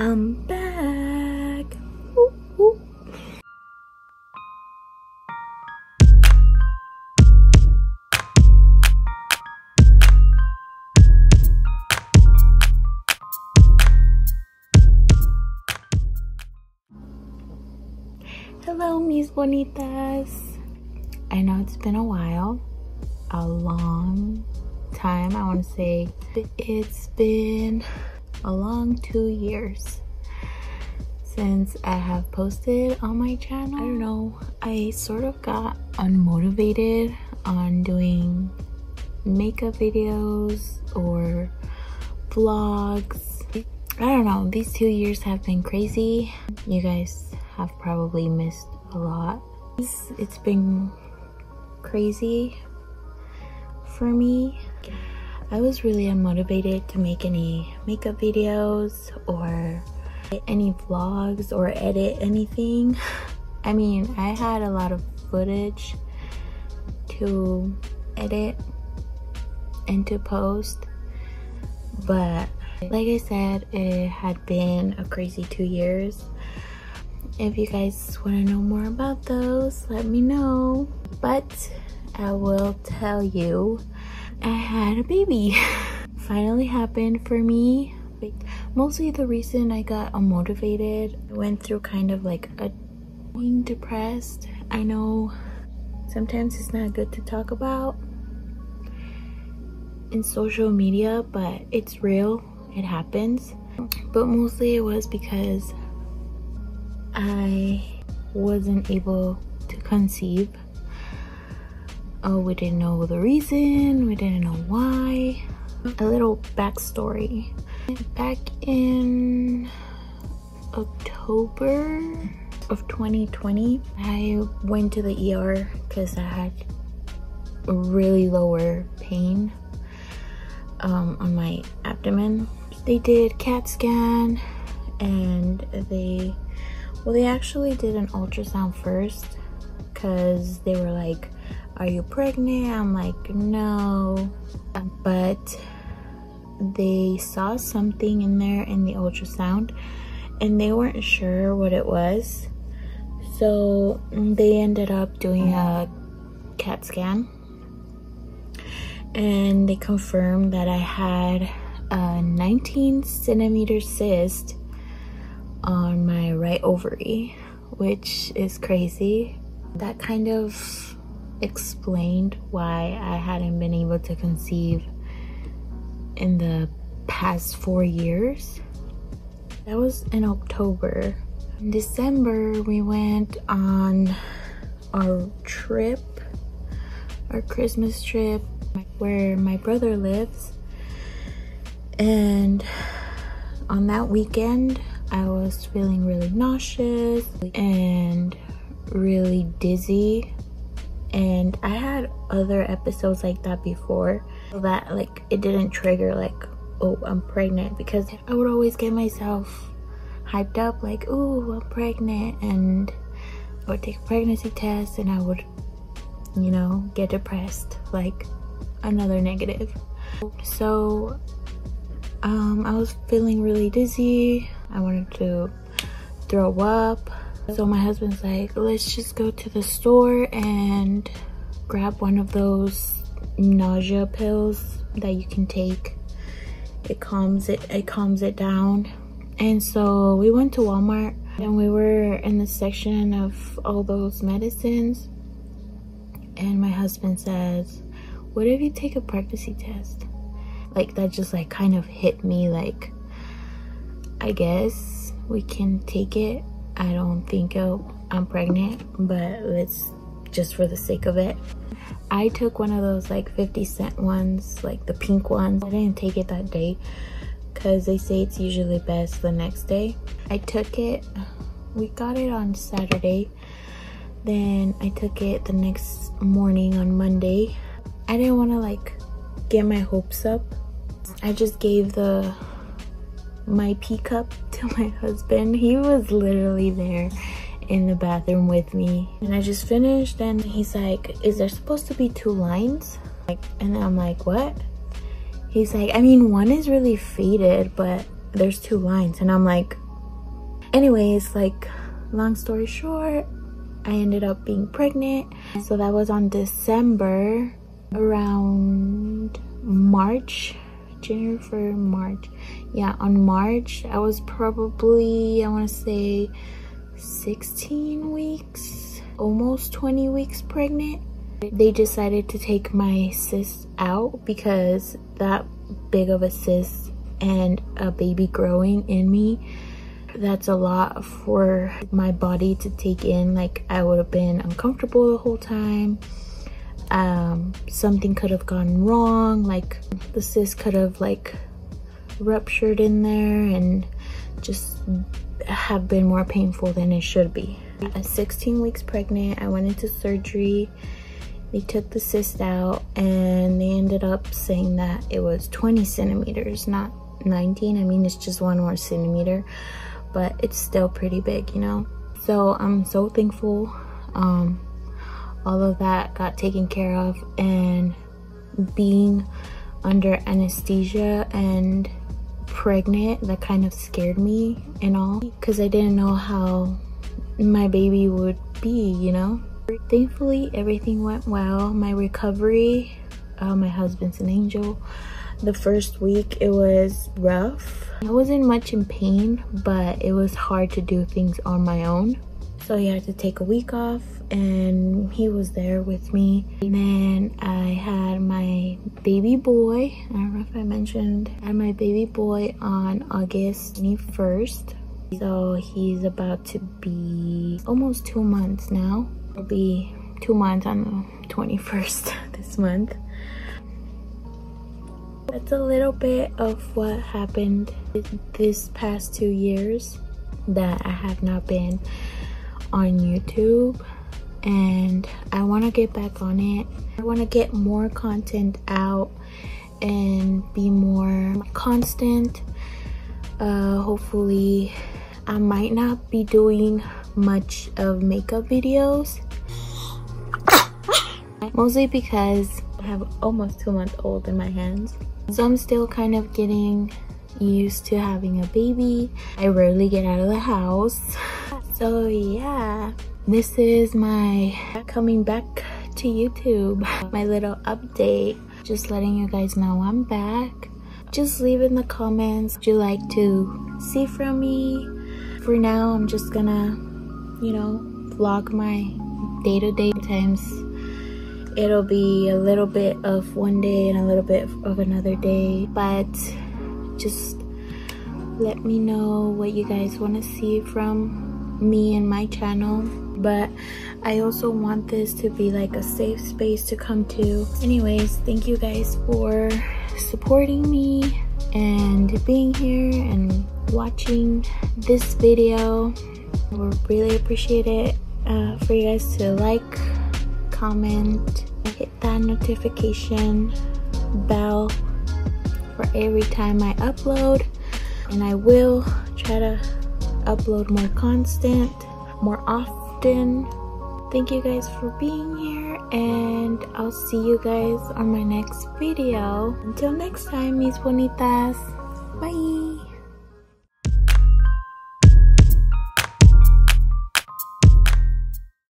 I'm back. Woo, woo. Hello, mis bonitas. I know it's been a while, a long time. I want to say it's been a long two years since I have posted on my channel. I don't know, I sort of got unmotivated on doing makeup videos or vlogs. I don't know, these two years have been crazy. You guys have probably missed a lot. It's, it's been crazy for me. I was really unmotivated to make any makeup videos or any vlogs or edit anything. I mean, I had a lot of footage to edit and to post, but like I said, it had been a crazy two years. If you guys want to know more about those, let me know. But I will tell you, I had a baby. Finally happened for me. Mostly the reason I got unmotivated, I went through kind of like a being depressed. I know sometimes it's not good to talk about in social media, but it's real. It happens. But mostly it was because I wasn't able to conceive. Oh, we didn't know the reason, we didn't know why. A little backstory. Back in October of 2020, I went to the ER because I had really lower pain um, on my abdomen. They did CAT scan and they well, they actually did an ultrasound first because they were like, Are you pregnant? I'm like, No. But they saw something in there in the ultrasound and they weren't sure what it was. So they ended up doing a CAT scan and they confirmed that I had a 19 centimeter cyst on my right ovary, which is crazy. That kind of explained why I hadn't been able to conceive in the past four years. That was in October. In December, we went on our trip, our Christmas trip, where my brother lives. And on that weekend, I was feeling really nauseous and really dizzy. And I had other episodes like that before that like it didn't trigger like, oh, I'm pregnant because I would always get myself hyped up like, oh, I'm pregnant and I would take a pregnancy test and I would, you know, get depressed like another negative. So um, I was feeling really dizzy. I wanted to throw up. So my husband's like, let's just go to the store and grab one of those nausea pills that you can take. It calms it, it calms it down. And so we went to Walmart and we were in the section of all those medicines. And my husband says, what if you take a pregnancy test? Like that just like kind of hit me like, I guess we can take it. I don't think I'm pregnant, but let's just for the sake of it. I took one of those like 50 cent ones, like the pink ones. I didn't take it that day because they say it's usually best the next day. I took it, we got it on Saturday. Then I took it the next morning on Monday. I didn't want to like get my hopes up. I just gave the my pee cup to my husband. He was literally there in the bathroom with me. And I just finished and he's like, is there supposed to be two lines? Like, and I'm like, what? He's like, I mean, one is really faded, but there's two lines. And I'm like, anyways like long story short i ended up being pregnant so that was on december around march january for march. Yeah on march i was probably i want to say 16 weeks almost 20 weeks pregnant. They decided to take my cyst out because that big of a cyst and a baby growing in me that's a lot for my body to take in. Like i would have been uncomfortable the whole time um something could have gone wrong like the cyst could have like ruptured in there and just have been more painful than it should be. At 16 weeks pregnant i went into surgery. They took the cyst out and they ended up saying that it was 20 centimeters not 19 i mean it's just one more centimeter but it's still pretty big you know? So i'm so thankful um all of that got taken care of and being under anesthesia and pregnant that kind of scared me and all. Because i didn't know how my baby would be you know? Thankfully everything went well. My recovery uh, my husband's an angel. The first week it was rough. I wasn't much in pain but it was hard to do things on my own so he had to take a week off and he was there with me. And then i had my baby boy. I don't know if i mentioned. I had my baby boy on august 21st so he's about to be almost two months now. It'll be two months on the 21st this month. That's a little bit of what happened this past two years that I have not been on YouTube and I want to get back on it. I want to get more content out and be more constant. Uh, hopefully I might not be doing much of makeup videos mostly because I have almost two months old in my hands so I'm still kind of getting used to having a baby. I rarely get out of the house. So yeah, this is my coming back to YouTube. My little update. Just letting you guys know I'm back. Just leave in the comments what you like to see from me. For now, I'm just gonna, you know, vlog my day-to-day -day times it'll be a little bit of one day and a little bit of another day but just let me know what you guys want to see from me and my channel but i also want this to be like a safe space to come to anyways thank you guys for supporting me and being here and watching this video we really appreciate it uh, for you guys to like comment, hit that notification bell for every time I upload. And I will try to upload more constant, more often. Thank you guys for being here and I'll see you guys on my next video. Until next time, mis bonitas. Bye.